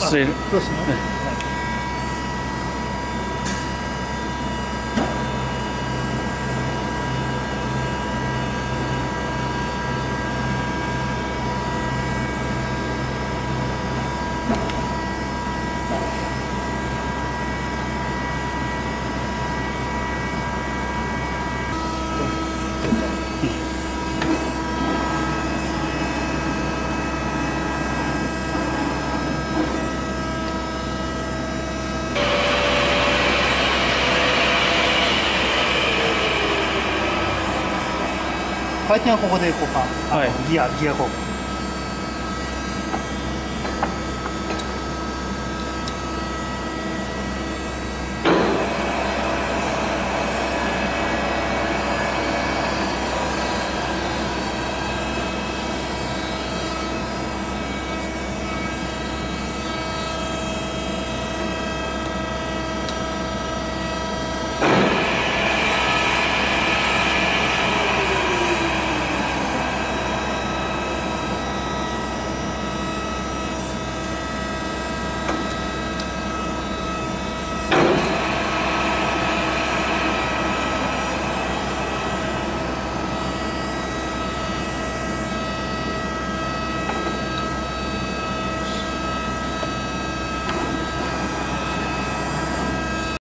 确实，嗯。ロスレールクロスね、回転はここでいこうか、はい。ギアギア交換